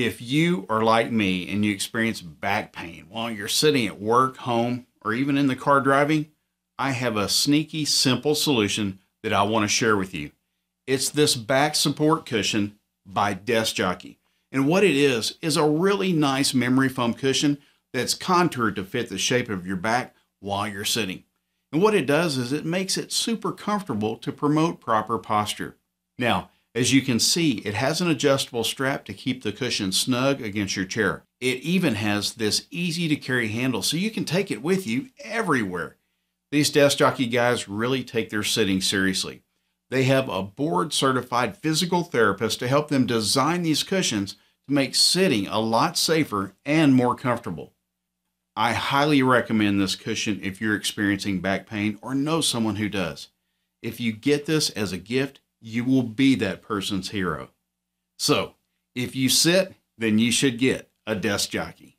If you are like me and you experience back pain while you're sitting at work, home, or even in the car driving, I have a sneaky, simple solution that I want to share with you. It's this back support cushion by Desk Jockey. And what it is, is a really nice memory foam cushion that's contoured to fit the shape of your back while you're sitting. And what it does is it makes it super comfortable to promote proper posture. Now, as you can see, it has an adjustable strap to keep the cushion snug against your chair. It even has this easy to carry handle so you can take it with you everywhere. These desk jockey guys really take their sitting seriously. They have a board certified physical therapist to help them design these cushions to make sitting a lot safer and more comfortable. I highly recommend this cushion if you're experiencing back pain or know someone who does. If you get this as a gift, you will be that person's hero. So, if you sit, then you should get a desk jockey.